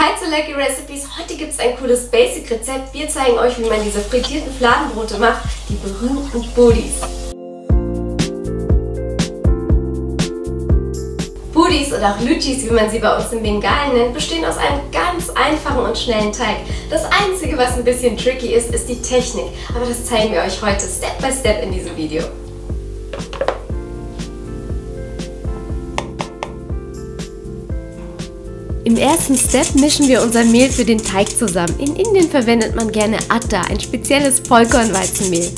Hi zu Lucky Recipes. Heute gibt es ein cooles Basic-Rezept. Wir zeigen euch, wie man diese frittierten Fladenbrote macht, die berühmten Budis. Budis oder auch Luchis, wie man sie bei uns in Bengalen nennt, bestehen aus einem ganz einfachen und schnellen Teig. Das einzige, was ein bisschen tricky ist, ist die Technik. Aber das zeigen wir euch heute Step by Step in diesem Video. Im ersten Step mischen wir unser Mehl für den Teig zusammen. In Indien verwendet man gerne Atta, ein spezielles Vollkornweizenmehl.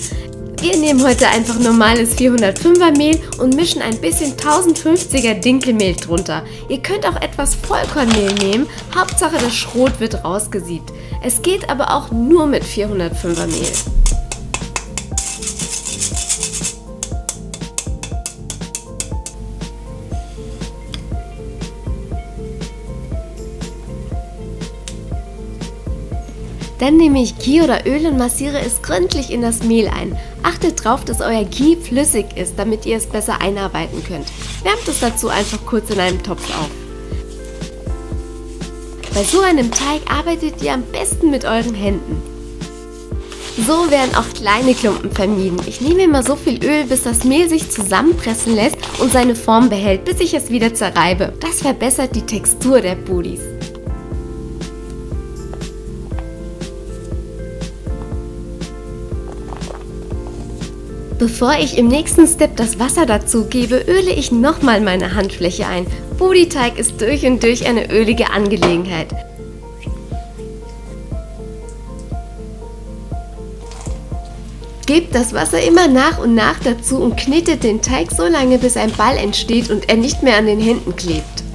Wir nehmen heute einfach normales 405er Mehl und mischen ein bisschen 1050er Dinkelmehl drunter. Ihr könnt auch etwas Vollkornmehl nehmen, Hauptsache das Schrot wird rausgesiebt. Es geht aber auch nur mit 405er Mehl. Dann nehme ich Ghee oder Öl und massiere es gründlich in das Mehl ein. Achtet darauf, dass euer Ghee flüssig ist, damit ihr es besser einarbeiten könnt. Wärmt es dazu einfach kurz in einem Topf auf. Bei so einem Teig arbeitet ihr am besten mit euren Händen. So werden auch kleine Klumpen vermieden. Ich nehme immer so viel Öl, bis das Mehl sich zusammenpressen lässt und seine Form behält, bis ich es wieder zerreibe. Das verbessert die Textur der Budis. Bevor ich im nächsten Step das Wasser dazu gebe, öle ich nochmal meine Handfläche ein. Booty-Teig ist durch und durch eine ölige Angelegenheit. Gebt das Wasser immer nach und nach dazu und knetet den Teig so lange, bis ein Ball entsteht und er nicht mehr an den Händen klebt.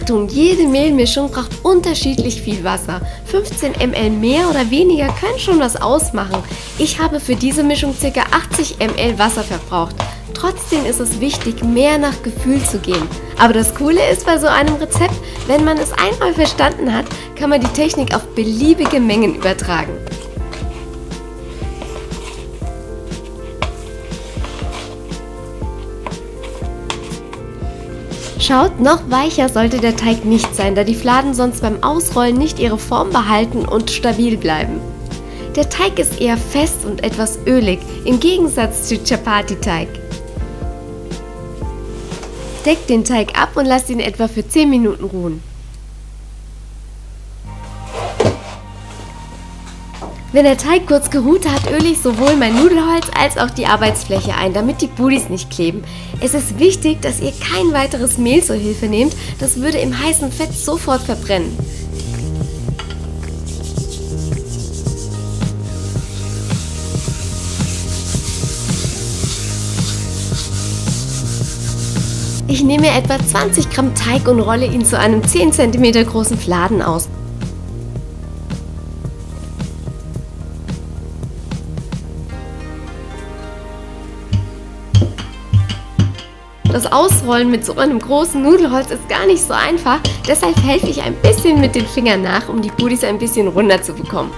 Achtung, jede Mehlmischung braucht unterschiedlich viel Wasser. 15 ml mehr oder weniger können schon was ausmachen. Ich habe für diese Mischung ca. 80 ml Wasser verbraucht. Trotzdem ist es wichtig, mehr nach Gefühl zu gehen. Aber das Coole ist bei so einem Rezept, wenn man es einmal verstanden hat, kann man die Technik auf beliebige Mengen übertragen. Schaut, noch weicher sollte der Teig nicht sein, da die Fladen sonst beim Ausrollen nicht ihre Form behalten und stabil bleiben. Der Teig ist eher fest und etwas ölig, im Gegensatz zu Chapati-Teig. Deckt den Teig ab und lasst ihn etwa für 10 Minuten ruhen. Wenn der Teig kurz geruht hat, öle ich sowohl mein Nudelholz als auch die Arbeitsfläche ein, damit die Budis nicht kleben. Es ist wichtig, dass ihr kein weiteres Mehl zur Hilfe nehmt, das würde im heißen Fett sofort verbrennen. Ich nehme etwa 20 Gramm Teig und rolle ihn zu einem 10 cm großen Fladen aus. Das Ausrollen mit so einem großen Nudelholz ist gar nicht so einfach, deshalb helfe ich ein bisschen mit den Fingern nach, um die Budis ein bisschen runter zu bekommen.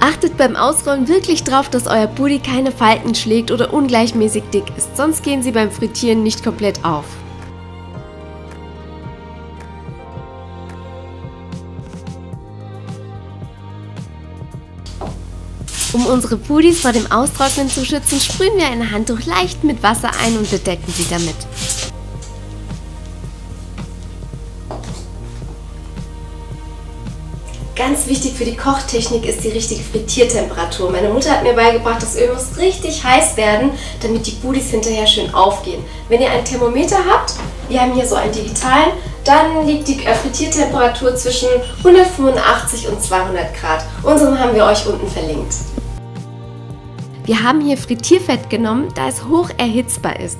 Achtet beim Ausrollen wirklich darauf, dass euer Booty keine Falten schlägt oder ungleichmäßig dick ist, sonst gehen sie beim Frittieren nicht komplett auf. Um unsere Pudis vor dem Austrocknen zu schützen, sprühen wir ein Handtuch leicht mit Wasser ein und bedecken sie damit. Ganz wichtig für die Kochtechnik ist die richtige Frittiertemperatur. Meine Mutter hat mir beigebracht, das Öl muss richtig heiß werden, damit die Budis hinterher schön aufgehen. Wenn ihr ein Thermometer habt, wir haben hier so einen digitalen, dann liegt die Frittiertemperatur zwischen 185 und 200 Grad. Unseren haben wir euch unten verlinkt. Wir haben hier Frittierfett genommen, da es hoch erhitzbar ist.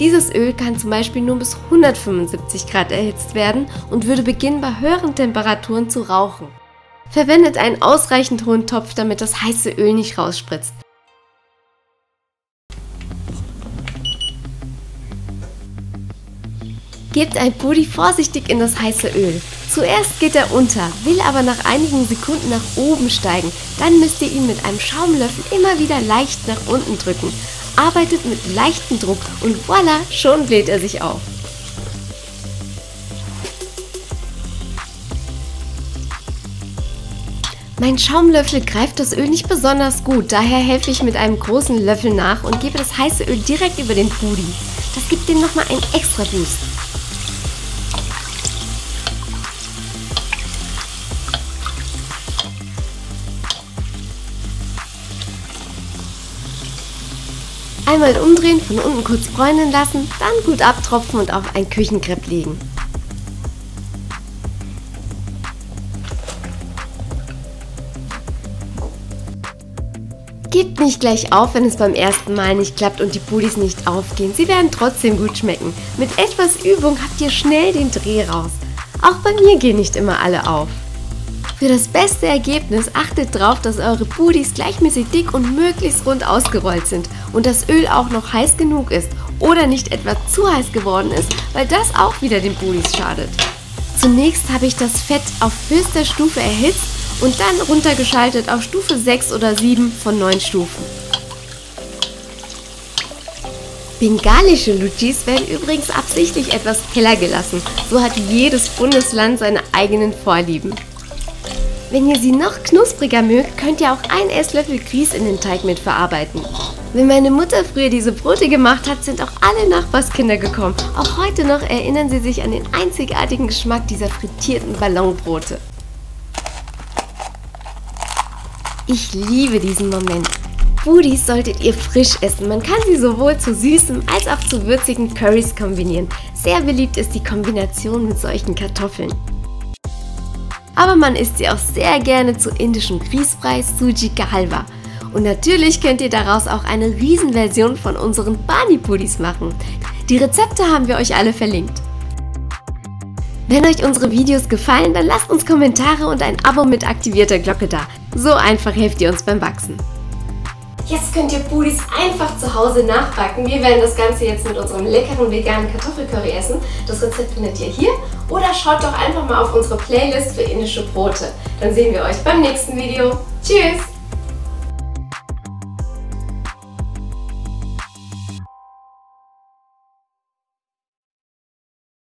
Dieses Öl kann zum Beispiel nur bis 175 Grad erhitzt werden und würde beginnen bei höheren Temperaturen zu rauchen. Verwendet einen ausreichend hohen Topf, damit das heiße Öl nicht rausspritzt. Gebt ein Pudi vorsichtig in das heiße Öl. Zuerst geht er unter, will aber nach einigen Sekunden nach oben steigen. Dann müsst ihr ihn mit einem Schaumlöffel immer wieder leicht nach unten drücken. Arbeitet mit leichtem Druck und voilà, schon bläht er sich auf. Mein Schaumlöffel greift das Öl nicht besonders gut, daher helfe ich mit einem großen Löffel nach und gebe das heiße Öl direkt über den Pudi. Das gibt dem nochmal einen extra Boost. Einmal umdrehen, von unten kurz bräunen lassen, dann gut abtropfen und auf ein Küchenkrepp legen. Gebt nicht gleich auf, wenn es beim ersten Mal nicht klappt und die Pudis nicht aufgehen. Sie werden trotzdem gut schmecken. Mit etwas Übung habt ihr schnell den Dreh raus. Auch bei mir gehen nicht immer alle auf. Für das beste Ergebnis achtet darauf, dass eure Pudis gleichmäßig dick und möglichst rund ausgerollt sind und das Öl auch noch heiß genug ist oder nicht etwa zu heiß geworden ist, weil das auch wieder den Pudis schadet. Zunächst habe ich das Fett auf höchster Stufe erhitzt und dann runtergeschaltet auf Stufe 6 oder 7 von 9 Stufen. Bengalische Luchis werden übrigens absichtlich etwas heller gelassen. So hat jedes Bundesland seine eigenen Vorlieben. Wenn ihr sie noch knuspriger mögt, könnt ihr auch ein Esslöffel Grieß in den Teig mitverarbeiten. Wenn meine Mutter früher diese Brote gemacht hat, sind auch alle Nachbarskinder gekommen. Auch heute noch erinnern sie sich an den einzigartigen Geschmack dieser frittierten Ballonbrote. Ich liebe diesen Moment. Budis solltet ihr frisch essen. Man kann sie sowohl zu süßen als auch zu würzigen Currys kombinieren. Sehr beliebt ist die Kombination mit solchen Kartoffeln. Aber man isst sie auch sehr gerne zu indischem Grießbrei, Suji Halwa. Und natürlich könnt ihr daraus auch eine Riesenversion von unseren Bani Pudis machen. Die Rezepte haben wir euch alle verlinkt. Wenn euch unsere Videos gefallen, dann lasst uns Kommentare und ein Abo mit aktivierter Glocke da. So einfach helft ihr uns beim Wachsen. Jetzt könnt ihr Pudis einfach zu Hause nachbacken. Wir werden das Ganze jetzt mit unserem leckeren veganen Kartoffelcurry essen. Das Rezept findet ihr hier. Oder schaut doch einfach mal auf unsere Playlist für indische Brote. Dann sehen wir euch beim nächsten Video. Tschüss!